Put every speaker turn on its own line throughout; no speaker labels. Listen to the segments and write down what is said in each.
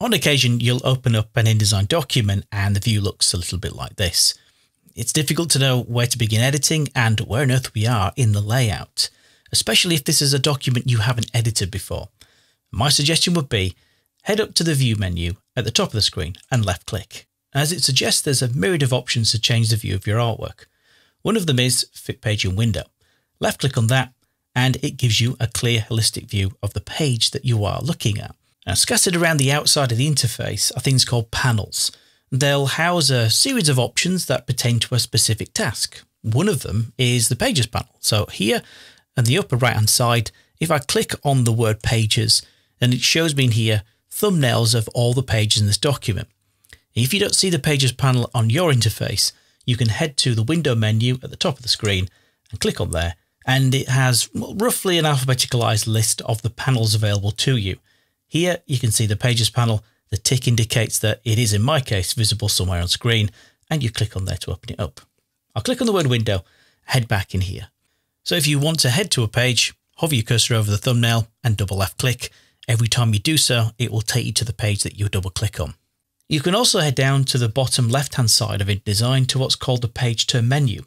On occasion, you'll open up an InDesign document and the view looks a little bit like this. It's difficult to know where to begin editing and where on earth we are in the layout, especially if this is a document you haven't edited before. My suggestion would be head up to the View menu at the top of the screen and left click. As it suggests, there's a myriad of options to change the view of your artwork. One of them is Fit Page in Window. Left click on that and it gives you a clear holistic view of the page that you are looking at. Now, scattered around the outside of the interface are things called panels. They'll house a series of options that pertain to a specific task. One of them is the Pages panel. So here on the upper right hand side, if I click on the word Pages, then it shows me in here thumbnails of all the pages in this document. If you don't see the Pages panel on your interface, you can head to the window menu at the top of the screen and click on there and it has roughly an alphabeticalized list of the panels available to you. Here you can see the Pages panel. The tick indicates that it is, in my case, visible somewhere on screen, and you click on there to open it up. I'll click on the word window, head back in here. So if you want to head to a page, hover your cursor over the thumbnail and double left click. Every time you do so, it will take you to the page that you double click on. You can also head down to the bottom left hand side of InDesign to what's called the page turn menu.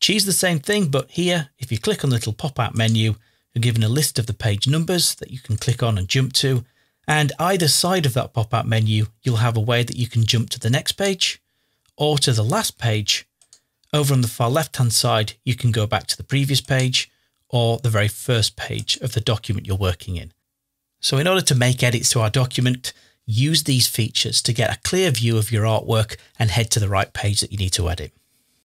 Choose the same thing, but here, if you click on the little pop-out menu, you're given a list of the page numbers that you can click on and jump to. And either side of that pop-out menu, you'll have a way that you can jump to the next page or to the last page. Over on the far left-hand side, you can go back to the previous page or the very first page of the document you're working in. So in order to make edits to our document, use these features to get a clear view of your artwork and head to the right page that you need to edit.